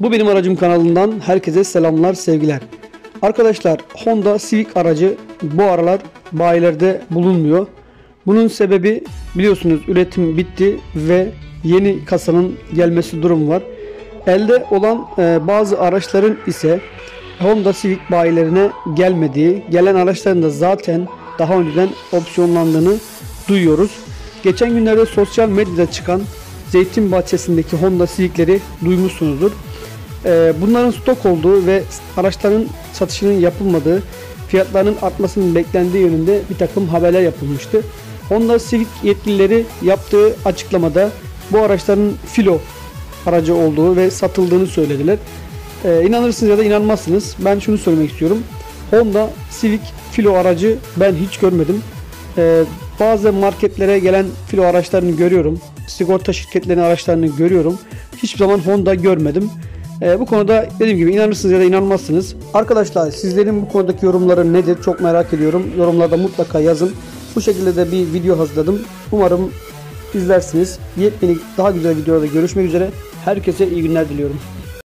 Bu benim aracım kanalından herkese selamlar sevgiler. Arkadaşlar Honda Civic aracı bu aralar bayilerde bulunmuyor. Bunun sebebi biliyorsunuz üretim bitti ve yeni kasanın gelmesi durum var. Elde olan e, bazı araçların ise Honda Civic bayilerine gelmediği, gelen araçların da zaten daha önceden opsiyonlandığını duyuyoruz. Geçen günlerde sosyal medyada çıkan Zeytin Bahçesi'ndeki Honda Civic'leri duymuşsunuzdur. Ee, bunların stok olduğu ve araçların satışının yapılmadığı, fiyatlarının artmasının beklendiği yönünde bir takım haberler yapılmıştı. Honda Civic yetkilileri yaptığı açıklamada bu araçların filo aracı olduğu ve satıldığını söylediler. Ee, inanırsınız ya da inanmazsınız. Ben şunu söylemek istiyorum. Honda Civic filo aracı ben hiç görmedim. Ee, bazı marketlere gelen filo araçlarını görüyorum. Sigorta şirketlerinin araçlarını görüyorum. Hiçbir zaman Honda görmedim. Ee, bu konuda dediğim gibi inanırsınız ya da inanmazsınız. Arkadaşlar sizlerin bu konudaki yorumları nedir çok merak ediyorum. Yorumlarda mutlaka yazın. Bu şekilde de bir video hazırladım. Umarım izlersiniz. Yepyeni daha güzel videolarda görüşmek üzere. Herkese iyi günler diliyorum.